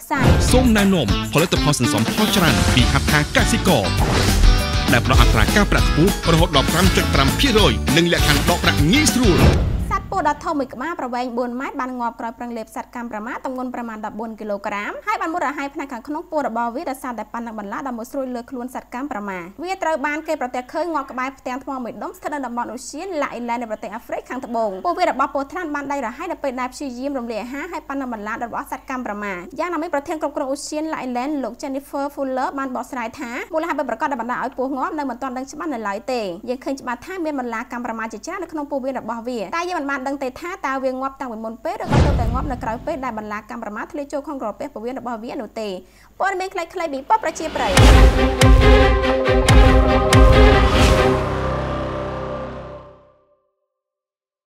ខ្សែសូមណែនាំផលិតផលសន្សំផលច្រើនពីហត្ថាកសិករដែលផ្ដល់អត្រាការប្រាក់ខ្ពស់រហូតដល់5.5%និងលក្ខខណ្ឌដកប្រាក់ងាយស្រួល ពស់ដ៏ធំមួយក្បាលប្រវែង4ម៉ែត្របានងាប់ក្រោយប្រឹងលេបសត្វកម្មប្រមាទទម្ងន់ប្រមាណ14គីឡូក្រាមហើយបានមុតរហ័យផ្នែកខាងក្នុងពោះរបស់វាដោយសារតែប៉ាន់នឹងបន្លាដើម្បីស្រួយលើខ្លួនសត្វកម្មប្រមាវាត្រូវបានគេប្រទះឃើញងាប់ក្បែរផ្ទាំងថ្មមួយដុំស្ថិតនៅតំបន់អូសៀនឡាអ៊ីឡែននៃប្រទេសអាហ្វ្រិកខាងត្បូងពោះវារបស់ពោះថ្លាន់បានដៃរហ័យនៅពេលដែលព្យាយាមរំលាយអាហារហើយប៉ាន់នឹងបន្លារបស់សត្វកម្មប្រមាយ៉ាងណាមិញប្រធានគ្រប់គ្រងអូសៀនឡាអ៊ីឡែនលោក Jennifer Fuller បានបកស្រាយថាមូលហេតុពិតប្រាកដដែលបណ្ដាលឲ្យពោះងាប់នៅមិនទាន់ដឹងច្បាស់នៅឡើយទេយើងឃើញច្បាស់ថាមានបន្លាកម្មប្រមាជាច្រើននៅក្នុងពោះវារបស់វាតែយើងមិនបានដឹងទេថាតើវាងាប់តាំងពីមុនពេលឬក៏ទៅតែងាប់នៅក្រៅពេលដែលបន្លាកម្មប្រមាថធ្លាចូលក្នុងក្រពះពវៀនរបស់វានោះទេព័ត៌មានខ្លីៗពីប៉ុបប្រជាប្រិយ